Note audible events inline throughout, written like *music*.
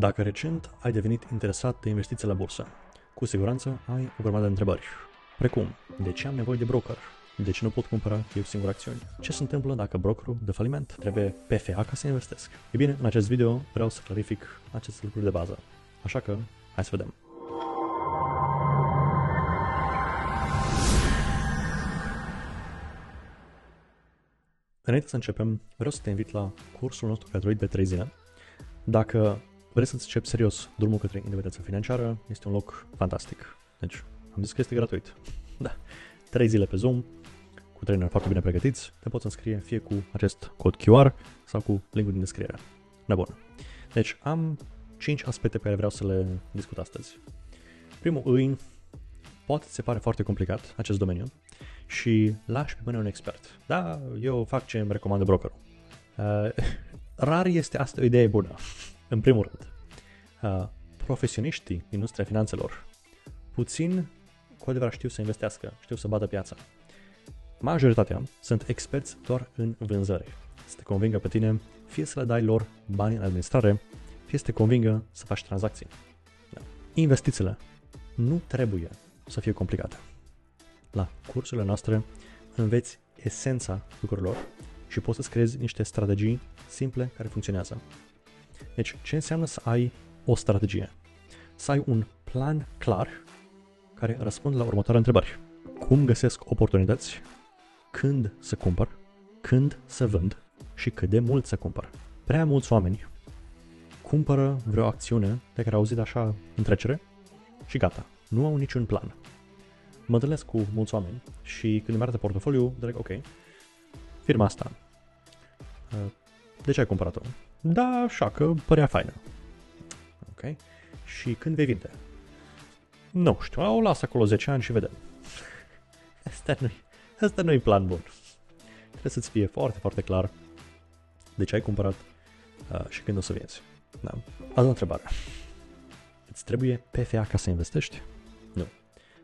Dacă recent ai devenit interesat de investiții la bursă, cu siguranță ai o grămadă de întrebări. Precum, de ce am nevoie de broker? De ce nu pot cumpăra eu singur acțiuni? Ce se întâmplă dacă brokerul de faliment? Trebuie PFA ca să investesc? E bine, în acest video vreau să clarific aceste lucruri de bază. Așa că, hai să vedem. Înainte să începem, vreau să te invit la cursul nostru gratuit de 3 zile. Dacă vrei să-ți începi serios drumul către independența financiară, este un loc fantastic. Deci, am zis că este gratuit. *laughs* Da. 3 zile pe Zoom, cu trainer foarte bine pregătiți, te poți înscrie fie cu acest cod QR sau cu linkul din descriere. Da, bun. Deci, am 5 aspecte pe care vreau să le discut astăzi. Primul îi, poate ți se pare foarte complicat acest domeniu și lași pe mâine un expert. Da, eu fac ce îmi recomandă brokerul. Uh, *laughs* rar este asta o idee bună. În primul rând, uh, profesioniștii din industria finanțelor puțin cu adevărat știu să investească, știu să bată piața. Majoritatea sunt experți doar în vânzări. Să te convingă pe tine, fie să le dai lor bani în administrare, fie să te convingă să faci tranzacții. Da. Investițiile nu trebuie să fie complicate. La cursurile noastre înveți esența lucrurilor și poți să-ți creezi niște strategii simple care funcționează. Deci, ce înseamnă să ai o strategie? Să ai un plan clar care răspunde la următoarele întrebări. Cum găsesc oportunități? Când să cumpăr? Când să vând? Și cât de mult să cumpăr? Prea mulți oameni cumpără vreo acțiune de care au auzit așa în trecere și gata, nu au niciun plan. Mă întâlnesc cu mulți oameni și când îmi arată portofoliu, direct, ok, firma asta, uh, de ce ai cumpărat-o? Da, așa că părea faină. Ok? Și când vei vinde? Nu știu, o las acolo 10 ani și vedem. *laughs* Asta nu asta nu-i plan bun. Trebuie să-ți fie foarte, foarte clar de ce ai cumpărat uh, și când o să vinzi. Da. A doua întrebare. Îți trebuie PFA ca să investești? Nu.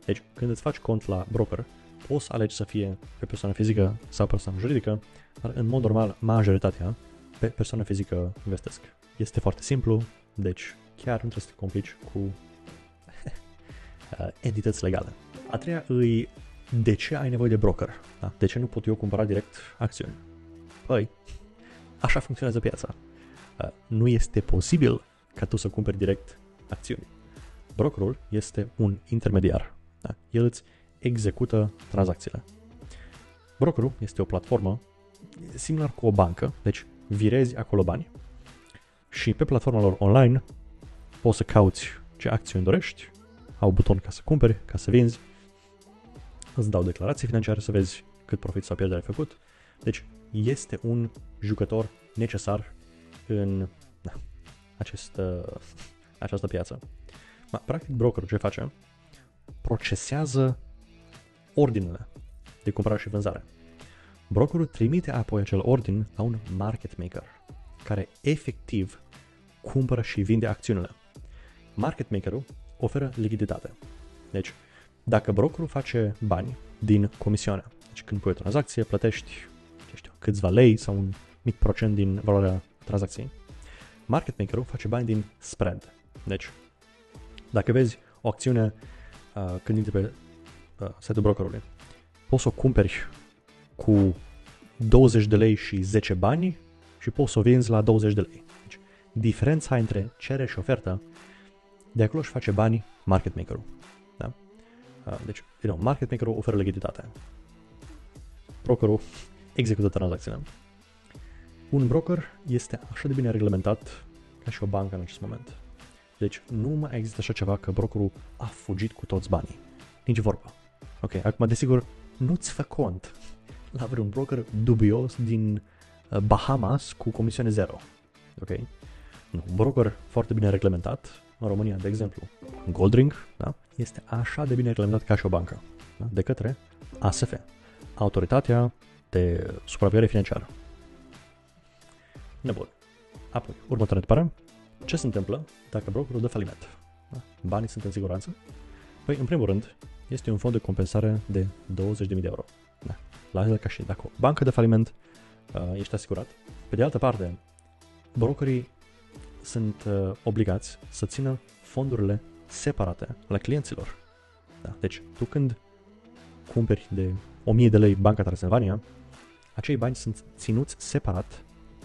Deci, când îți faci cont la broker, poți să alegi să fie pe persoană fizică sau persoană juridică, dar în mod normal, majoritatea pe persoană fizică investesc. Este foarte simplu, deci chiar nu trebuie să te complici cu *laughs* uh, entități legale. A treia îi de ce ai nevoie de broker? Da? De ce nu pot eu cumpăra direct acțiuni? Păi, așa funcționează piața. Uh, nu este posibil ca tu să cumperi direct acțiuni. Brokerul este un intermediar. Da? El îți execută tranzacțiile. Brokerul este o platformă similar cu o bancă, deci virezi acolo bani și pe platforma lor online poți să cauți ce acțiuni dorești, au buton ca să cumperi, ca să vinzi, îți dau declarații financiare să vezi cât profit sau pierdere ai făcut. Deci este un jucător necesar în na, acest, această piață. Ma, practic, brokerul ce face? Procesează ordinele de cumpărare și vânzare. Brokerul trimite apoi acel ordin la un market maker, care efectiv cumpără și vinde acțiunile. Market makerul oferă lichiditate. Deci, dacă brokerul face bani din comisioane, deci când pui o tranzacție, plătești ce știu, câțiva lei sau un mic procent din valoarea tranzacției, market makerul face bani din spread. Deci, dacă vezi o acțiune uh, când intri pe uh, site-ul brokerului, poți să o cumperi cu 20 de lei și 10 bani și poți să o vinzi la 20 de lei. Deci, diferența între cerere și ofertă, de acolo își face bani market maker-ul. Da? Deci, din nou, market maker-ul oferă lichiditate. Brokerul execută tranzacțiile. Un broker este așa de bine reglementat ca și o bancă în acest moment. Deci nu mai există așa ceva că brokerul a fugit cu toți banii. Nici vorbă. Ok, acum desigur nu-ți fă cont la vreun broker dubios din uh, Bahamas cu comisioane zero. Ok? Nu, un broker foarte bine reglementat, în România, de exemplu, Goldring, da? este așa de bine reglementat ca și o bancă, da? de către ASF, Autoritatea de Supraveghere Financiară. Nebun. Apoi, următoarea întrebare. Ce se întâmplă dacă brokerul dă faliment? Da? Banii sunt în siguranță? Păi, în primul rând, este un fond de compensare de 20.000 de euro. Da. La fel ca și dacă o bancă de faliment uh, ești asigurat. Pe de altă parte, brokerii sunt uh, obligați să țină fondurile separate la clienților. Da? Deci, tu când cumperi de 1000 de lei Banca Transilvania, acei bani sunt ținuți separat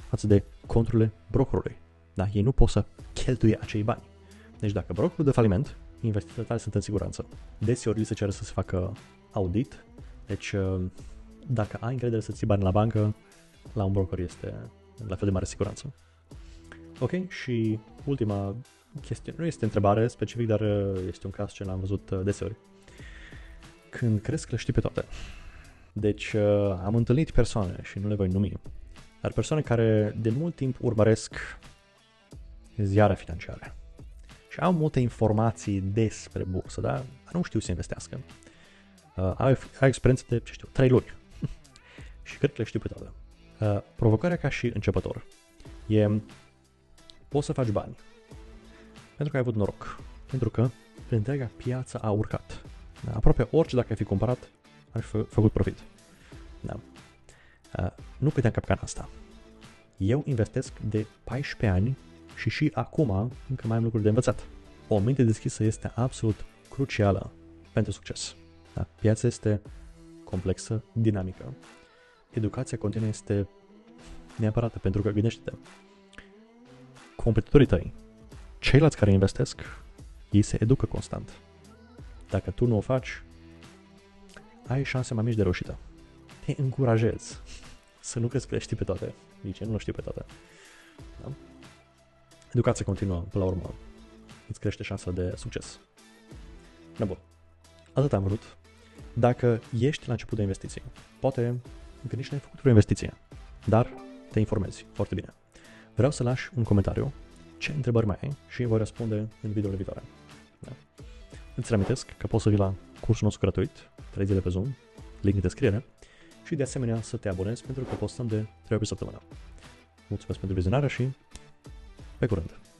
față de conturile brokerului. Da? Ei nu pot să cheltuie acei bani. Deci dacă brokerul de faliment, investițiile tale sunt în siguranță. Deseori li se cere să se facă audit, deci uh, dacă ai încredere să ții bani la bancă, la un broker este la fel de mare siguranță. Ok, și ultima chestie, nu este întrebare specific, dar uh, este un caz ce l-am văzut uh, deseori. Când crezi că le știi pe toate. Deci am întâlnit persoane, și nu le voi numi, dar persoane care de mult timp urmăresc ziare financiare și au multe informații despre bursă, dar nu știu să investească. Uh, au, au experiență de, ce știu, 3 luni. Și cred că le știu pe toate. Uh, provocarea ca și începător e poți să faci bani pentru că ai avut noroc. Pentru că pe întreaga piață a urcat. Da? Aproape orice dacă ai fi cumpărat, ar fi fă, făcut profit. Da. Uh, nu cădeam capcana asta. Eu investesc de 14 ani și și acum încă mai am lucruri de învățat. O minte deschisă este absolut crucială pentru succes. Da? Piața este complexă, dinamică. Educația continuă este neapărată pentru că gândește-te. Competitorii tăi, ceilalți care investesc, ei se educă constant. Dacă tu nu o faci, ai șanse mai mici de reușită. Te încurajez să nu crezi că le știi pe toate. Nici nu le știi pe toate. Da? Educația continuă, până la urmă, îți crește șansa de succes. Na bun. Atât am vrut. Dacă ești la început de investiții, poate încă nici nu ai făcut o investiție, dar te informezi foarte bine. Vreau să lași un comentariu ce întrebări mai ai și voi răspunde în videoul viitoare. Da. Îți reamintesc că poți să vii la cursul nostru gratuit, 3 zile pe Zoom, link în descriere, și de asemenea să te abonezi pentru că postăm de 3 ori pe săptămână. Mulțumesc pentru vizionare și pe curând!